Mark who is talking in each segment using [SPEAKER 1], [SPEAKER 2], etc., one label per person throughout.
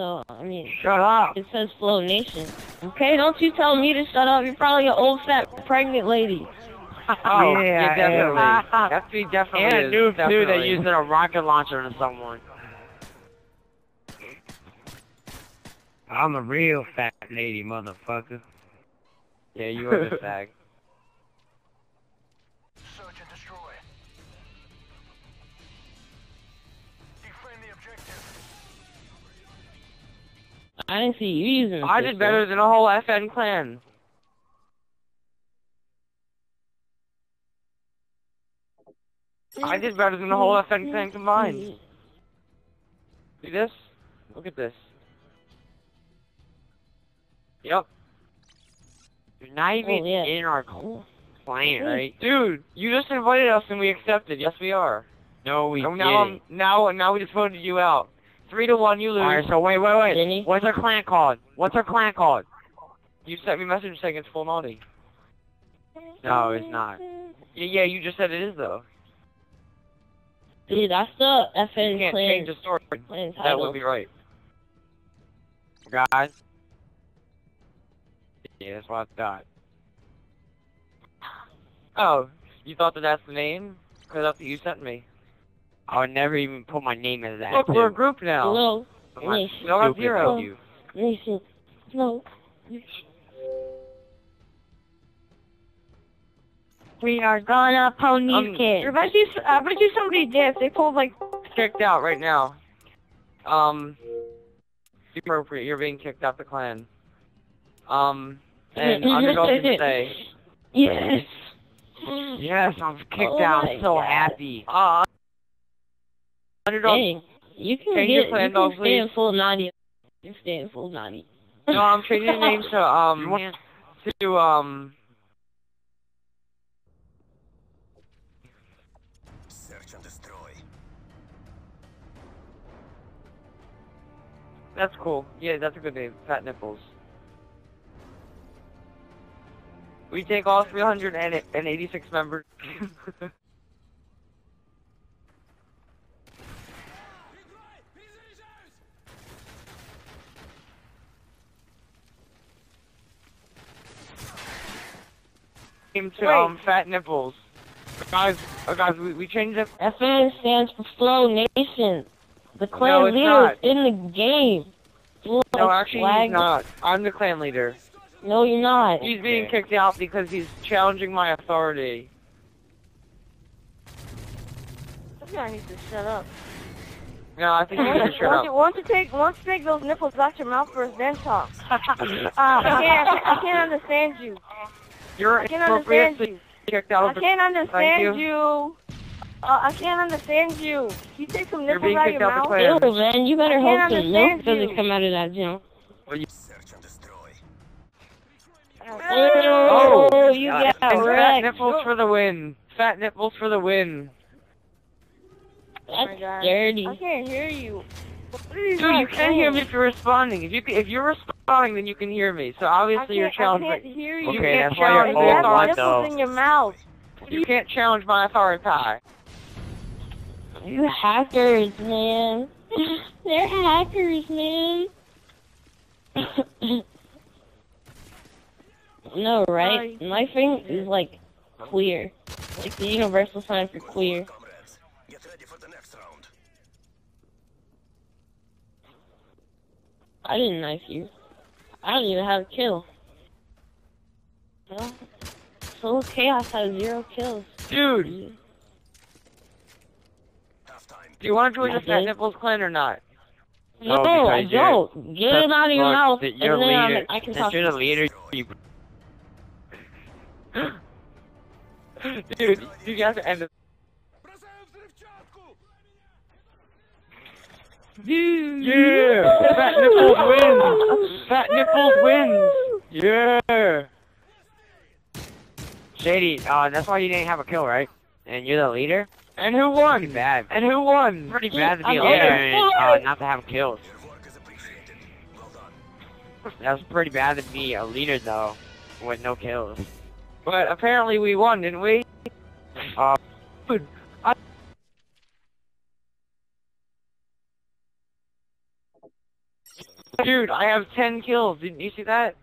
[SPEAKER 1] so I mean,
[SPEAKER 2] Shut up.
[SPEAKER 1] it says Flow Nation. Okay, don't you tell me to shut up. You're probably an old fat pregnant lady.
[SPEAKER 2] Oh,
[SPEAKER 3] Yeah,
[SPEAKER 2] definitely.
[SPEAKER 3] yeah.
[SPEAKER 2] FB definitely
[SPEAKER 3] And a
[SPEAKER 2] is,
[SPEAKER 3] noob too that using a rocket launcher on someone.
[SPEAKER 2] I'm a real fat lady, motherfucker.
[SPEAKER 3] Yeah, you are the fag.
[SPEAKER 4] Search and destroy. Defend the objective.
[SPEAKER 1] I didn't see you using.
[SPEAKER 3] I did better than a whole FN clan. I did better than the whole FN clan combined. See this? Look at this. Yep. You're not even
[SPEAKER 1] Oh, yeah.
[SPEAKER 3] in our clan, mm-hmm. right? Dude, you just invited us and we accepted. Yes, we are.
[SPEAKER 2] No, we
[SPEAKER 3] Oh, now,
[SPEAKER 2] didn't.
[SPEAKER 3] I'm, now, now we just voted you out. Three to one, you lose.
[SPEAKER 2] Alright, so wait, wait, wait.
[SPEAKER 3] What's our clan called? What's our clan called? You sent me a message saying it's full naughty. No, it's not. Yeah, you just said it is though.
[SPEAKER 1] Dude, that's the
[SPEAKER 3] You
[SPEAKER 1] FN
[SPEAKER 3] can't
[SPEAKER 1] clan,
[SPEAKER 3] change the story.
[SPEAKER 1] clan
[SPEAKER 3] That would be right.
[SPEAKER 2] Guys,
[SPEAKER 3] Yeah, that's what I thought. Oh, you thought that that's the name? Because that's what you sent me.
[SPEAKER 2] I would never even put my name in that.
[SPEAKER 3] Look, we're a group now.
[SPEAKER 1] Hello,
[SPEAKER 2] I'm not
[SPEAKER 1] Nation.
[SPEAKER 3] We all have
[SPEAKER 2] stupid
[SPEAKER 3] zero.
[SPEAKER 2] like you.
[SPEAKER 1] Nation. No. We are gonna pony
[SPEAKER 3] Um,
[SPEAKER 1] kids.
[SPEAKER 5] I bet you, I bet you somebody did. They pulled like,
[SPEAKER 3] Kicked out right now. Um, appropriate. You're being kicked out the clan. Um, and Underdog can say.
[SPEAKER 1] Yes.
[SPEAKER 2] Yes, I'm kicked
[SPEAKER 1] Oh
[SPEAKER 2] out. I'm so
[SPEAKER 1] God.
[SPEAKER 2] happy.
[SPEAKER 3] Uh, Underdog.
[SPEAKER 1] Hey, you can
[SPEAKER 3] Change
[SPEAKER 1] get,
[SPEAKER 3] your
[SPEAKER 1] you
[SPEAKER 3] clan
[SPEAKER 1] can
[SPEAKER 3] dog,
[SPEAKER 1] stay in full naughty. You can stay in full naughty.
[SPEAKER 3] No, I'm changing the name to um to um
[SPEAKER 4] Search and destroy.
[SPEAKER 3] That's cool. Yeah, that's a good name. Fat Nipples. We take all 386 members. Came to
[SPEAKER 5] Wait.
[SPEAKER 3] um Fat Nipples. Guys, uh, guys, we, we changed it.
[SPEAKER 1] FN stands for Flow Nation. The clan
[SPEAKER 3] No,
[SPEAKER 1] leader
[SPEAKER 3] not.
[SPEAKER 1] is in the game. Flow
[SPEAKER 3] No, actually,
[SPEAKER 1] flag.
[SPEAKER 3] he's not. I'm the clan leader.
[SPEAKER 1] No, you're not.
[SPEAKER 3] He's being kicked out because he's challenging my authority.
[SPEAKER 5] this guy needs to shut up.
[SPEAKER 3] No, I think you
[SPEAKER 5] Why
[SPEAKER 3] should shut up.
[SPEAKER 5] why don't you take, why don't you take those nipples out your mouth first, then talk?
[SPEAKER 3] Ah,
[SPEAKER 5] I can't, I can't understand you.
[SPEAKER 3] You're
[SPEAKER 5] I can't understand
[SPEAKER 3] inappropriately
[SPEAKER 5] you.
[SPEAKER 3] kicked out
[SPEAKER 5] I
[SPEAKER 3] of the.
[SPEAKER 5] can't understand
[SPEAKER 3] you.
[SPEAKER 5] you. Uh, I can't understand you. You take some
[SPEAKER 3] You're
[SPEAKER 5] nipples
[SPEAKER 3] being
[SPEAKER 5] out of
[SPEAKER 3] kicked
[SPEAKER 5] your
[SPEAKER 3] out
[SPEAKER 5] mouth.
[SPEAKER 1] Ew, man, you better
[SPEAKER 5] I
[SPEAKER 1] hope
[SPEAKER 5] can't
[SPEAKER 1] some milk
[SPEAKER 5] understand
[SPEAKER 1] doesn't come out of that jump.
[SPEAKER 4] Search and destroy.
[SPEAKER 1] Oh, you
[SPEAKER 3] Uh,
[SPEAKER 1] got
[SPEAKER 3] and fat
[SPEAKER 1] wrecked.
[SPEAKER 3] nipples for the win. Fat nipples for the win.
[SPEAKER 5] my
[SPEAKER 1] That's
[SPEAKER 5] God.
[SPEAKER 1] dirty.
[SPEAKER 5] I can't hear you. What are you
[SPEAKER 3] Dude, you can't hear me if you're responding. If you if you're responding, then you can hear me. So obviously you're
[SPEAKER 5] can't, I can't hear you.
[SPEAKER 3] You
[SPEAKER 2] Okay,
[SPEAKER 3] can't
[SPEAKER 2] that's why you're
[SPEAKER 3] challenge
[SPEAKER 5] you
[SPEAKER 3] my
[SPEAKER 5] have
[SPEAKER 2] old,
[SPEAKER 3] authority.
[SPEAKER 2] though.
[SPEAKER 5] in your mouth.
[SPEAKER 3] You can't challenge my authority.
[SPEAKER 1] You hackers, man. They're hackers, man. no, right? Knifing is like queer. Like the universal sign for queer.
[SPEAKER 4] Comrades, get ready for the next round.
[SPEAKER 1] I didn't knife you. I don't even have a kill. Well, Soul Chaos has zero kills.
[SPEAKER 3] Dude, do you want to join the
[SPEAKER 1] I
[SPEAKER 3] Fat
[SPEAKER 1] did.
[SPEAKER 3] Nipples clan or not?
[SPEAKER 1] No, oh,
[SPEAKER 2] No,
[SPEAKER 1] I don't. Get it out of your mouth,
[SPEAKER 2] that
[SPEAKER 1] and
[SPEAKER 2] you're
[SPEAKER 1] then I'm-
[SPEAKER 2] leader.
[SPEAKER 1] I can
[SPEAKER 2] Since
[SPEAKER 1] talk.
[SPEAKER 2] you're the leader, you
[SPEAKER 3] Dude, you guys are end it. Yeah! Fat Nipples wins! Fat Nipples wins! Yeah!
[SPEAKER 2] Shady. Uh, that's why you didn't have a kill, right? And you're the leader.
[SPEAKER 3] And who won?
[SPEAKER 2] Pretty
[SPEAKER 3] won?
[SPEAKER 2] bad.
[SPEAKER 3] And who won?
[SPEAKER 2] Pretty bad to be a
[SPEAKER 1] I'm
[SPEAKER 2] leader
[SPEAKER 1] leader.
[SPEAKER 2] and uh, not to have kills.
[SPEAKER 4] Your work is appreciated. Well done.
[SPEAKER 2] That's pretty bad to be a leader though, with no kills.
[SPEAKER 3] But apparently we won, didn't we?
[SPEAKER 2] Uh,
[SPEAKER 3] Dude, I... Have 10 kills. Didn't you see that?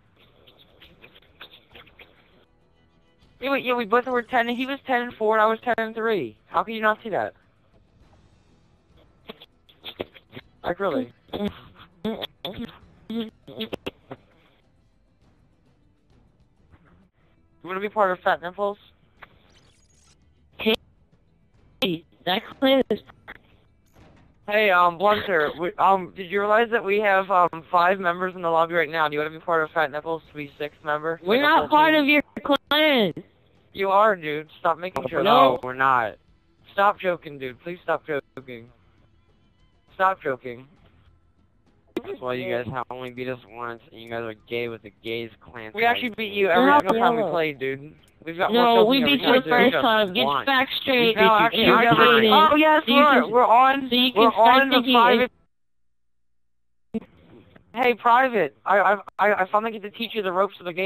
[SPEAKER 3] Yeah, wait, yeah, we both were 10, and he was 10 and 4, and I was 10 and 3. How can you not see that? Like, really? You want to be part of Fat Nipples?
[SPEAKER 1] Hey, that clan is
[SPEAKER 3] Hey, um, Blunter, we, um, did you realize that we have, um, five members in the lobby right now? Do you want to be part of Fat Nipples to be sixth member?
[SPEAKER 1] We're
[SPEAKER 3] Like
[SPEAKER 1] not part
[SPEAKER 3] team?
[SPEAKER 1] of your clan.
[SPEAKER 3] You are, dude. Stop making jokes.
[SPEAKER 2] No, we're not.
[SPEAKER 3] Stop joking, dude. Please stop joking. Stop joking.
[SPEAKER 2] That's why you guys have only beat us once, and you guys are gay with the gays clan.
[SPEAKER 3] We actually beat you every
[SPEAKER 1] not
[SPEAKER 3] single time we played, dude. We've got
[SPEAKER 1] No,
[SPEAKER 3] kills
[SPEAKER 1] we beat you the first time. Get
[SPEAKER 2] once.
[SPEAKER 1] back straight.
[SPEAKER 3] No, actually,
[SPEAKER 1] You're
[SPEAKER 3] got. Oh, yes,
[SPEAKER 1] So you
[SPEAKER 3] we're,
[SPEAKER 1] can-
[SPEAKER 3] we're on.
[SPEAKER 1] so you
[SPEAKER 3] we're on the private. Hey, private. I I I I finally get to teach you the ropes of the game.